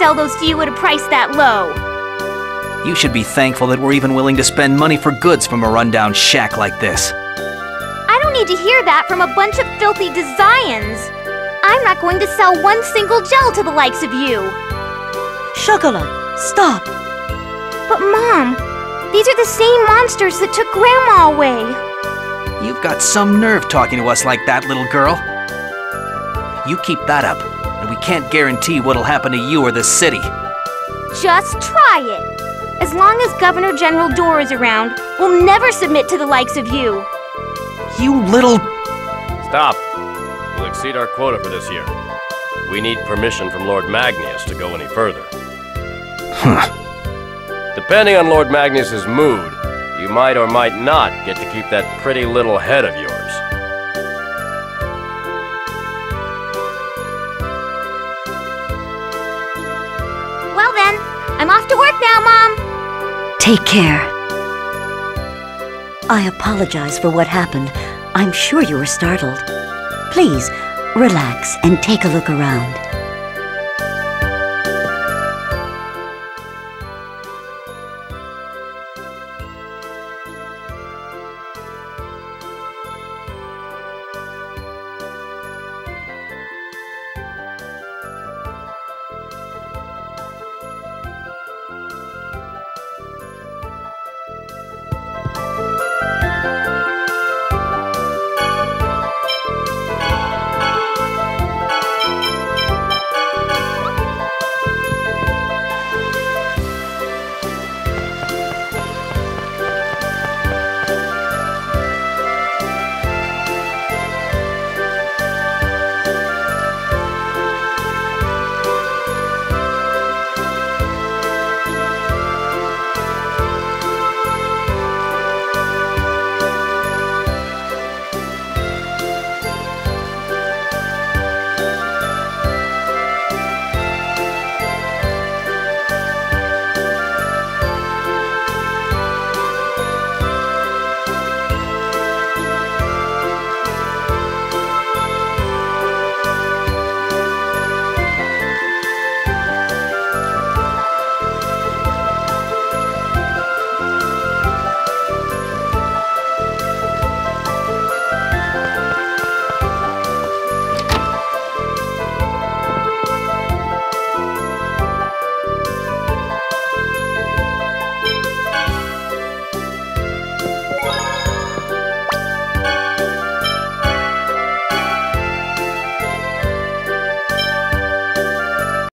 sell those to you at a price that low. You should be thankful that we're even willing to spend money for goods from a rundown shack like this. I don't need to hear that from a bunch of filthy Desians. I'm not going to sell one single gel to the likes of you. Chocolat, stop! But Mom, these are the same monsters that took Grandma away. You've got some nerve talking to us like that, little girl. You keep that up, and we can't guarantee what'll happen to you or the city. Just try it. As long as Governor General Dorr is around, we'll never submit to the likes of you. You little. Stop. We'll exceed our quota for this year. We need permission from Lord Magnus to go any further. Huh. Depending on Lord Magnus's mood, you might or might not get to keep that pretty little head of yours. I'm off to work now, Mom. Take care. I apologize for what happened. I'm sure you were startled. Please, relax and take a look around.